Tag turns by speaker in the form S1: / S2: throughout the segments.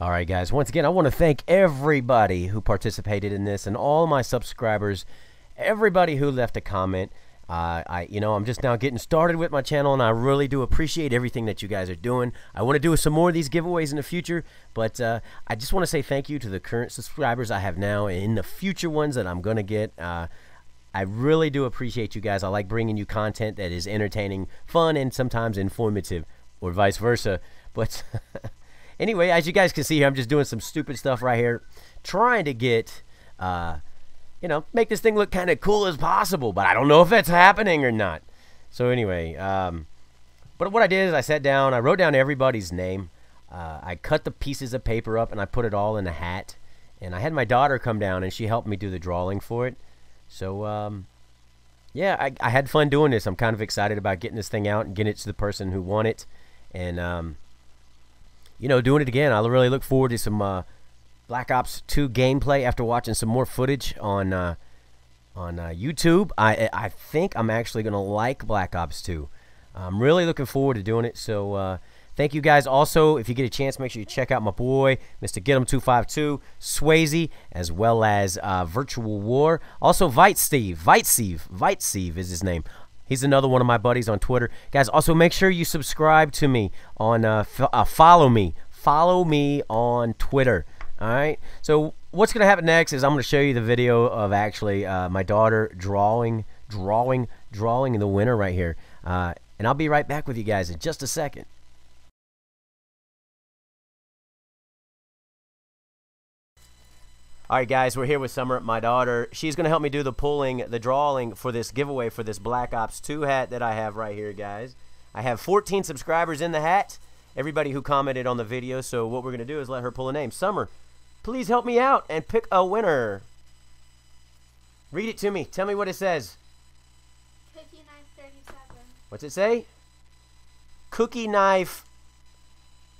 S1: All right, guys. Once again, I want to thank everybody who participated in this and all my subscribers, everybody who left a comment. Uh, I, you know, I'm just now getting started with my channel, and I really do appreciate everything that you guys are doing. I want to do some more of these giveaways in the future, but uh, I just want to say thank you to the current subscribers I have now, and in the future ones that I'm gonna get. Uh, I really do appreciate you guys. I like bringing you content that is entertaining, fun, and sometimes informative, or vice versa. But Anyway, as you guys can see here, I'm just doing some stupid stuff right here, trying to get, uh, you know, make this thing look kind of cool as possible. But I don't know if that's happening or not. So anyway, um, but what I did is I sat down, I wrote down everybody's name. Uh, I cut the pieces of paper up and I put it all in a hat. And I had my daughter come down and she helped me do the drawing for it. So, um, yeah, I, I had fun doing this. I'm kind of excited about getting this thing out and getting it to the person who won it. And, um, you know, doing it again. I really look forward to some uh, Black Ops 2 gameplay after watching some more footage on uh, on uh, YouTube. I I think I'm actually gonna like Black Ops 2. I'm really looking forward to doing it. So uh, thank you guys. Also, if you get a chance, make sure you check out my boy, Mr. Getem252, Swayze, as well as uh, Virtual War. Also, Vite Steve, Vite Steve, Vite Steve is his name. He's another one of my buddies on Twitter. Guys, also make sure you subscribe to me on, uh, uh, follow me. Follow me on Twitter. All right. So what's going to happen next is I'm going to show you the video of actually uh, my daughter drawing, drawing, drawing in the winner right here. Uh, and I'll be right back with you guys in just a second. All right, guys, we're here with Summer, my daughter. She's going to help me do the pulling, the drawing for this giveaway for this Black Ops 2 hat that I have right here, guys. I have 14 subscribers in the hat, everybody who commented on the video. So what we're going to do is let her pull a name. Summer, please help me out and pick a winner. Read it to me. Tell me what it says.
S2: Cookie knife 37.
S1: What's it say? Cookie knife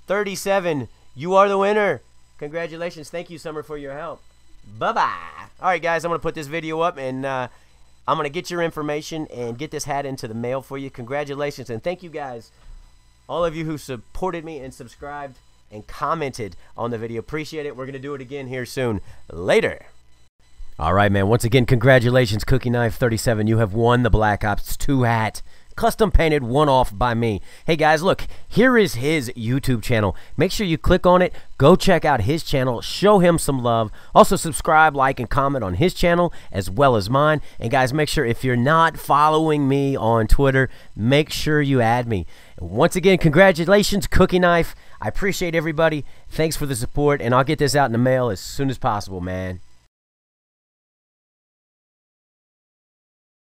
S1: 37. You are the winner. Congratulations. Thank you, Summer, for your help. Bye-bye. All right, guys, I'm going to put this video up, and uh, I'm going to get your information and get this hat into the mail for you. Congratulations, and thank you, guys, all of you who supported me and subscribed and commented on the video. Appreciate it. We're going to do it again here soon. Later. All right, man. Once again, congratulations, Cookie Knife 37. You have won the Black Ops 2 hat custom painted one off by me. Hey guys, look, here is his YouTube channel. Make sure you click on it, go check out his channel, show him some love. Also subscribe, like, and comment on his channel as well as mine. And guys, make sure if you're not following me on Twitter, make sure you add me. Once again, congratulations, Cookie Knife. I appreciate everybody. Thanks for the support, and I'll get this out in the mail as soon as possible, man.